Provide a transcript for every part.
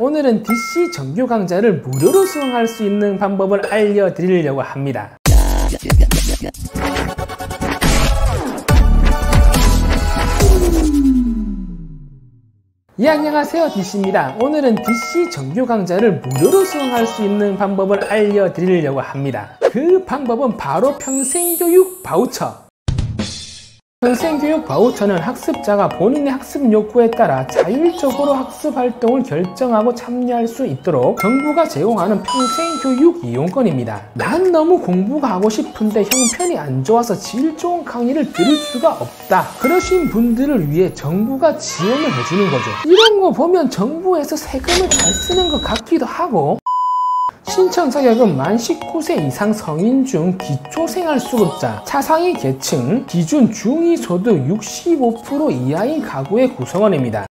오늘은 DC 정규 강좌를 무료로 수강할 수 있는 방법을 알려드리려고 합니다. 예, 안녕하세요. DC입니다. 오늘은 DC 정규 강좌를 무료로 수강할 수 있는 방법을 알려드리려고 합니다. 그 방법은 바로 평생교육 바우처. 평생교육 바우처는 학습자가 본인의 학습 욕구에 따라 자율적으로 학습 활동을 결정하고 참여할 수 있도록 정부가 제공하는 평생교육 이용권입니다. 난 너무 공부가 하고 싶은데 형편이 안 좋아서 질 좋은 강의를 들을 수가 없다. 그러신 분들을 위해 정부가 지원을 해주는 거죠. 이런 거 보면 정부에서 세금을 잘 쓰는 것 같기도 하고 신청 자격은 만 19세 이상 성인 중 기초생활수급자, 차상위 계층, 기준 중위소득 65% 이하인 가구의 구성원입니다.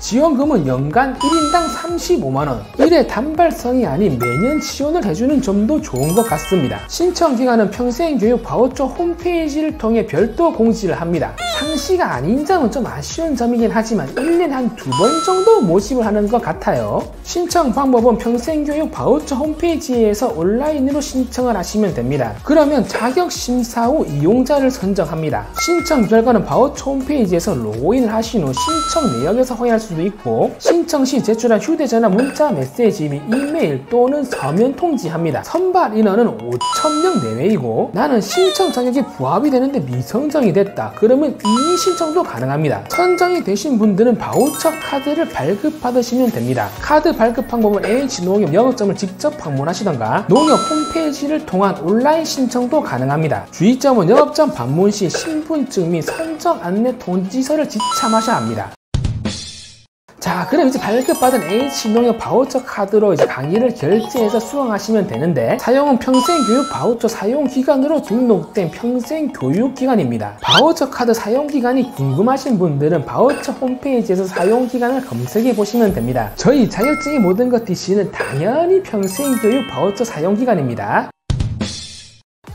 지원금은 연간 1인당 35만원. 1회 단발성이 아닌 매년 지원을 해주는 점도 좋은 것 같습니다. 신청 기간은 평생교육 바우처 홈페이지를 통해 별도 공지를 합니다. 상시가 아닌 점은 좀 아쉬운 점이긴 하지만 1년에 한두 번 정도 모집을 하는 것 같아요. 신청 방법은 평생교육 바우처 홈페이지에서 온라인으로 신청을 하시면 됩니다. 그러면 자격 심사 후 이용자를 선정합니다. 신청 결과는 바우처 홈페이지에서 로그인을 하신 후 신청 내역에서 확인할 수 수도 있고 신청 시 제출한 휴 대전화, 문자, 메시지 및 이메일 또는 서면 통지합니다. 선발 인원은 5천명 내외이고 나는 신청 자격이 부합이 되는데 미선정이 됐다. 그러면 이의 신청도 가능합니다. 선정이 되신 분들은 바우처 카드를 발급받으시면 됩니다. 카드 발급 방법은 H농협 영업점을 직접 방문하시던가 농협 홈페이지를 통한 온라인 신청도 가능합니다. 주의점은 영업점 방문 시 신분증 및 선정 안내 통지서를 지참하셔야 합니다. 자 그럼 이제 발급받은 H농협 바우처 카드로 이제 강의를 결제해서 수강하시면 되는데 사용은 평생교육 바우처 사용기간으로 등록된 평생교육기간입니다. 바우처 카드 사용기간이 궁금하신 분들은 바우처 홈페이지에서 사용기간을 검색해 보시면 됩니다. 저희 자격증의 모든 것 DC는 당연히 평생교육 바우처 사용기간입니다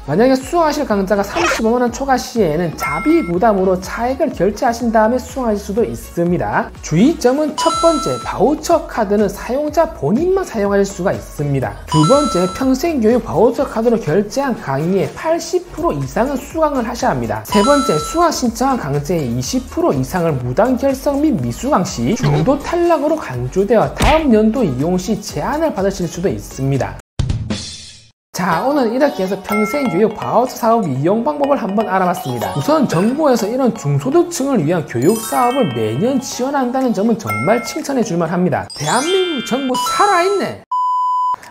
만약에 수강하실 강좌가 35만원 초과 시에는 자비 부담으로 차액을 결제하신 다음에 수강하실 수도 있습니다. 주의점은 첫 번째, 바우처 카드는 사용자 본인만 사용하실 수가 있습니다. 두 번째, 평생교육 바우처 카드로 결제한 강의의 80% 이상은 수강을 하셔야 합니다. 세 번째, 수강 신청한 강좌의 20% 이상을 무단 결석 및 미수강 시 중도 탈락으로 간주되어 다음 연도 이용 시 제한을 받으실 수도 있습니다. 자 오늘 이렇게 해서 평생 교육 바우처 사업 이용 방법을 한번 알아봤습니다. 우선 정부에서 이런 중소득층을 위한 교육 사업을 매년 지원한다는 점은 정말 칭찬해 줄만 합니다. 대한민국 정부 살아있네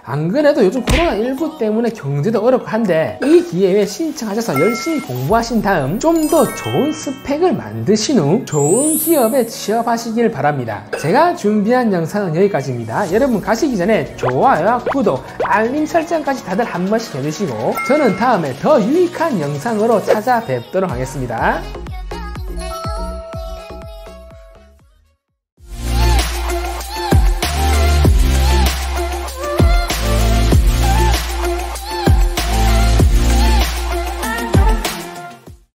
안 그래도 요즘 코로나19 때문에 경제도 어렵고 한데 이 기회에 신청하셔서 열심히 공부하신 다음 좀 더 좋은 스펙을 만드신 후 좋은 기업에 취업하시길 바랍니다. 제가 준비한 영상은 여기까지입니다. 여러분 가시기 전에 좋아요와 구독, 알림 설정까지 다들 한 번씩 해주시고 저는 다음에 더 유익한 영상으로 찾아뵙도록 하겠습니다.